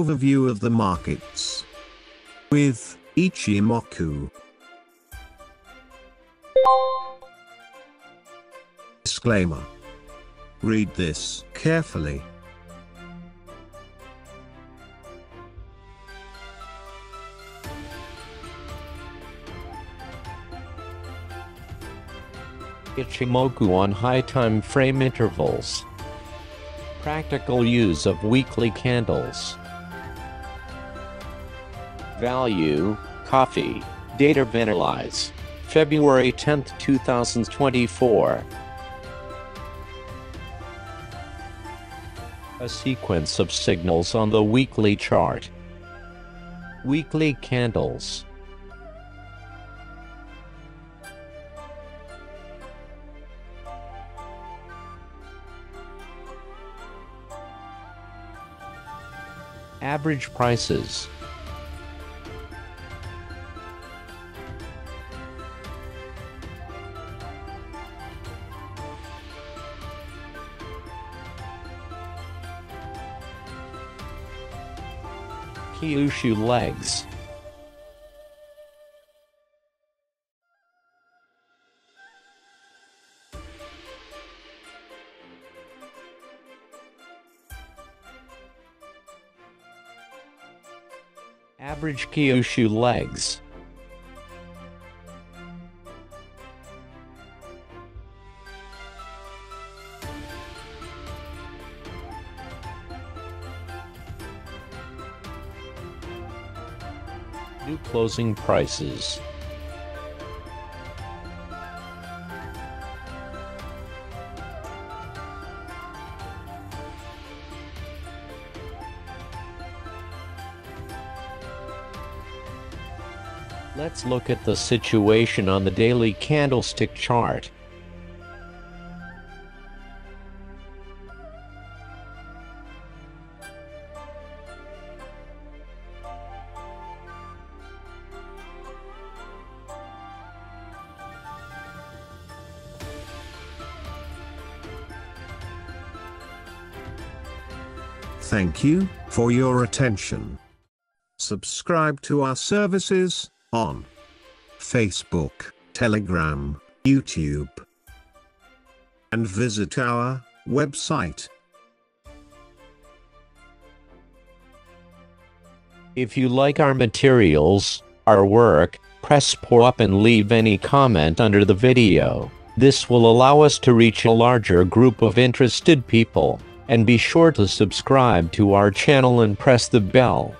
Overview of the markets with Ichimoku. Disclaimer. Read this carefully. Ichimoku on high time frame intervals. Practical use of weekly candles. Value, coffee, data Vanilize. February 10, 2024. A sequence of signals on the weekly chart. Weekly candles. Average prices. Kyushu legs. Average Kyushu legs. New closing prices. Let's look at the situation on the daily candlestick chart. Thank you for your attention. Subscribe to our services on Facebook, Telegram, YouTube, and visit our website. If you like our materials, our work, press up and leave any comment under the video. This will allow us to reach a larger group of interested people. And be sure to subscribe to our channel and press the bell.